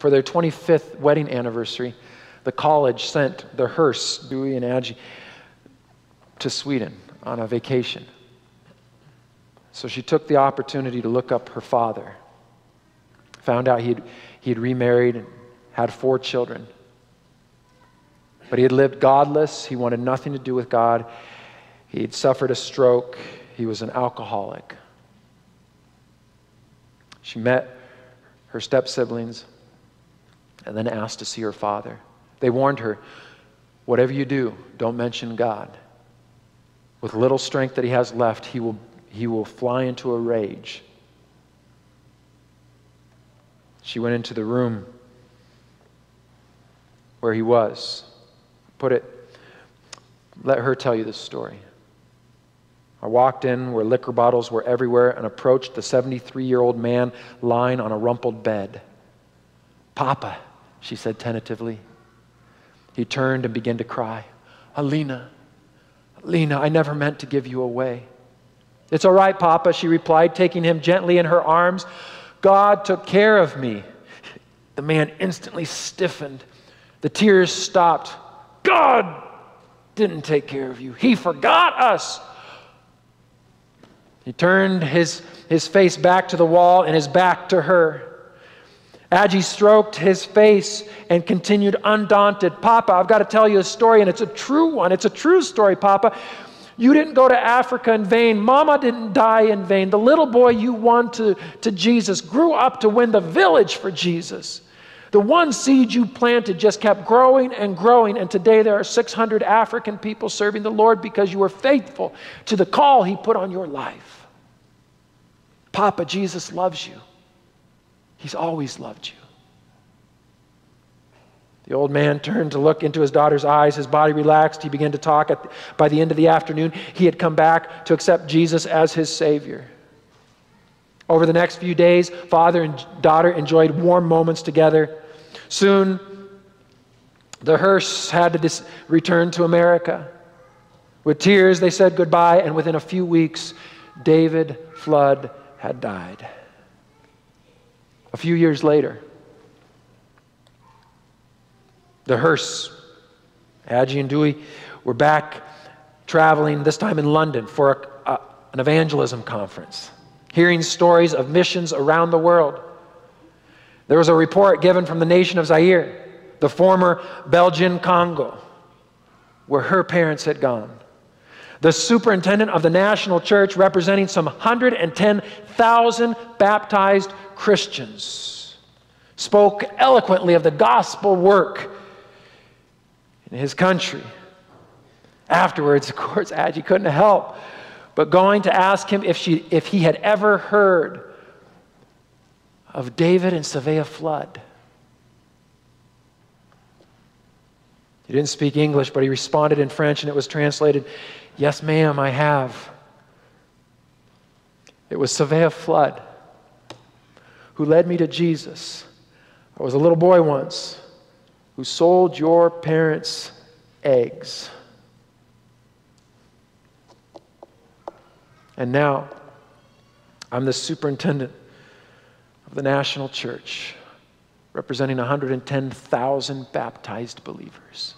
For their 25th wedding anniversary, the college sent the Hursts, Dewey and Aggie, to Sweden on a vacation. So she took the opportunity to look up her father. Found out he'd, he'd remarried and had four children. But he had lived godless. He wanted nothing to do with God. He'd suffered a stroke. He was an alcoholic. She met her step siblings and then asked to see her father. They warned her whatever you do, don't mention God. With little strength that he has left, he will, he will fly into a rage. She went into the room where he was. Put it, let her tell you this story. I walked in where liquor bottles were everywhere and approached the 73 year old man lying on a rumpled bed. Papa, she said tentatively. He turned and began to cry. Alina, Alina, I never meant to give you away. It's all right, Papa, she replied, taking him gently in her arms. God took care of me. The man instantly stiffened. The tears stopped. God didn't take care of you, He forgot us. He turned his, his face back to the wall and his back to her. Aggie stroked his face and continued undaunted. Papa, I've got to tell you a story, and it's a true one. It's a true story, Papa. You didn't go to Africa in vain. Mama didn't die in vain. The little boy you won to, to Jesus grew up to win the village for Jesus. The one seed you planted just kept growing and growing, and today there are 600 African people serving the Lord because you were faithful to the call He put on your life. Papa, Jesus loves you. He's always loved you. The old man turned to look into his daughter's eyes. His body relaxed. He began to talk. At, by the end of the afternoon, he had come back to accept Jesus as his Savior. Over the next few days, father and daughter enjoyed warm moments together. Soon, the Hursts had to dis- return to America. With tears, they said goodbye, and within a few weeks, David Flood had died. A few years later, the Hursts, Aggie and Dewey, were back traveling, this time in London, for a, a, an evangelism conference hearing stories of missions around the world. There was a report given from the nation of Zaire, the former Belgian Congo, where her parents had gone. The superintendent of the national church, representing some 110,000 baptized Christians, spoke eloquently of the gospel work in his country. Afterwards, of course, Aggie couldn't help but going to ask him if, she, if he had ever heard of David and Svea Flood. He didn't speak English, but he responded in French, and it was translated, Yes, ma'am, I have. It was Svea Flood who led me to Jesus. I was a little boy once who sold your parents' eggs. And now, I'm the superintendent of the National Church, representing 110,000 baptized believers.